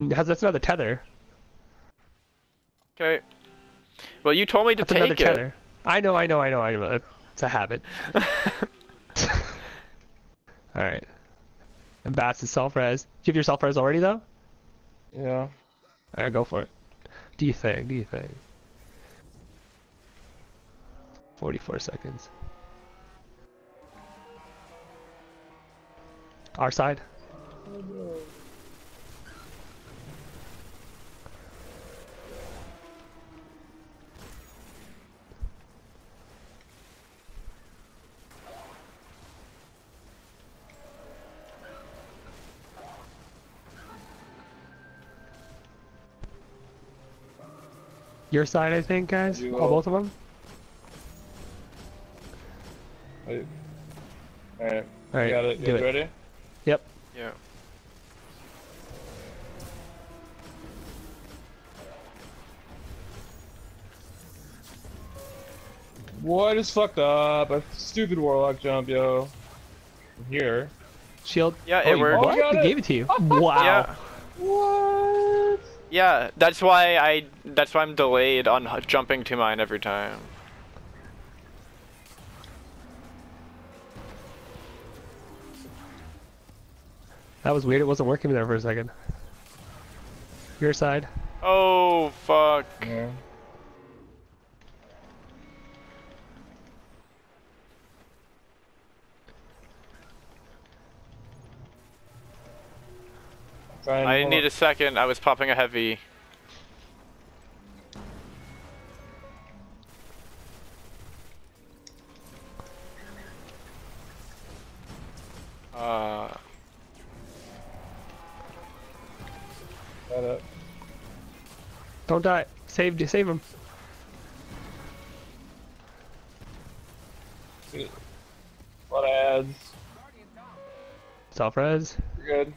How's that's another tether? Okay. Well, you told me to That's another take it. tether. I know, I know, I know, I know. It's a habit. Alright. And Bats is self-res. Do you have your self-res already, though? Yeah. Alright, go for it. Do you think? Do you think? 44 seconds. Our side? Oh, Your side, I think, guys? You Oh, both of them? Wait. Alright. Alright, got it. Do guys it. ready? Yep. Yeah. What I just fucked up? A stupid warlock jump, yo. I'm here. Shield. Yeah, oh, it you- worked. What? Oh, you got They it. gave it to you. wow. Yeah. What? Yeah, that's why I. That's why I'm delayed on jumping to mine every time. That was weird. It wasn't working there for a second. Your side. Oh fuck. Yeah. Trying I hold need on. a second. I was popping a heavy. Uh, Got it. Don't die. Save, you save him. A lot of ads. Self-res. You're good.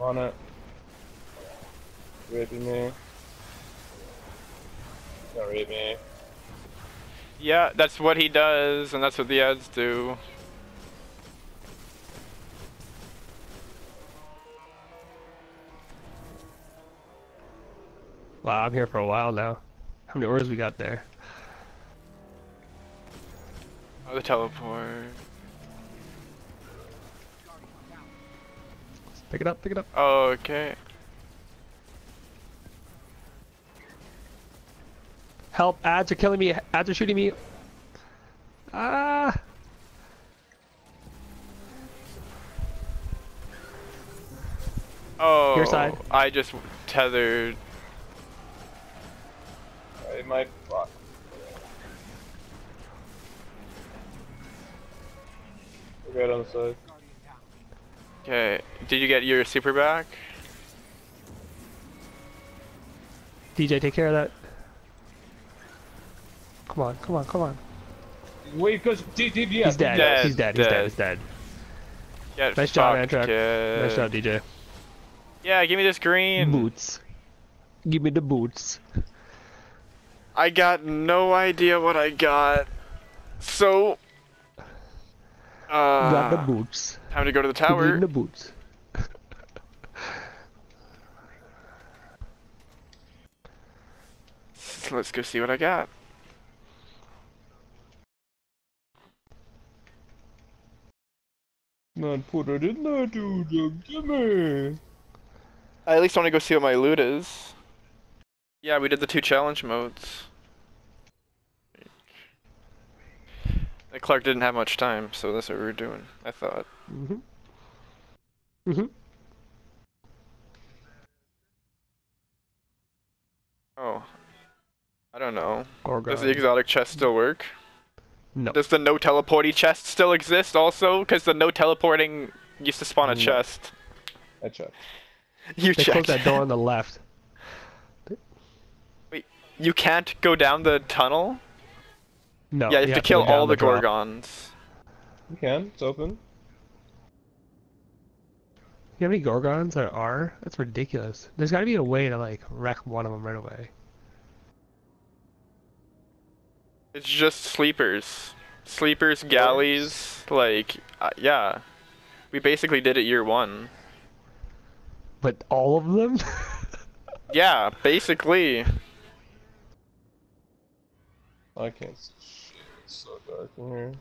On it. Raping me. Don't rape me. yeah, that's what he does, and that's what the ads do. Wow, I'm here for a while now. How many ores we got there? Oh, the teleport. Pick it up, pick it up. Okay. Help! Ads are killing me. Ads are shooting me. Ah! Oh, Your side. I just tethered. I might fuck. We're good on the side. Okay, did you get your super back? DJ, take care of that. Come on, come on, come on. Wait, because DPS. He's dead. Dead, He's dead. He's dead. dead. He's dead. Get Nice job, fucked, Antrak. kid. Nice job, DJ. Yeah, give me this green. Boots. Give me the boots. I got no idea what I got. So, uh, got the boots. time to go to the Give me tower. the boots. Let's go see what I got. Man, put it in there, dude. Give me. I at least want to go see what my loot is. Yeah, we did the two challenge modes. Clark didn't have much time, so that's what we were doing. I thought. Mm-hmm. Mm-hmm. Oh, I don't know. Gorgon. Does the exotic chest still work? No. Does the no teleporting chest still exist also? Because the no teleporting used to spawn a No. chest. I checked. You They checked. closed that door on the left. Wait, you can't go down the tunnel. No. yeah, you have to kill go down all the drop. gorgons. You can. It's open. You have any gorgons there are? That's ridiculous. There's got to be a way to like wreck one of them right away. It's just sleepers, sleepers, galleys. Like, uh, yeah, we basically did it year one. But all of them? Yeah, basically. I can't see shit. It's so dark in here.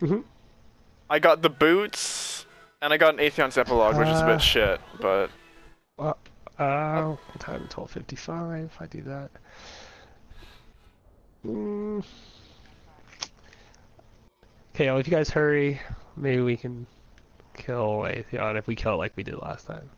Mhm. I got the boots, and I got an Atheon's epilogue, which is a Uh. bit shit, but Well, uh, time 12.55, I do that. Mm. Okay, if you guys hurry, maybe we can kill Atheon if we kill it like we did last time.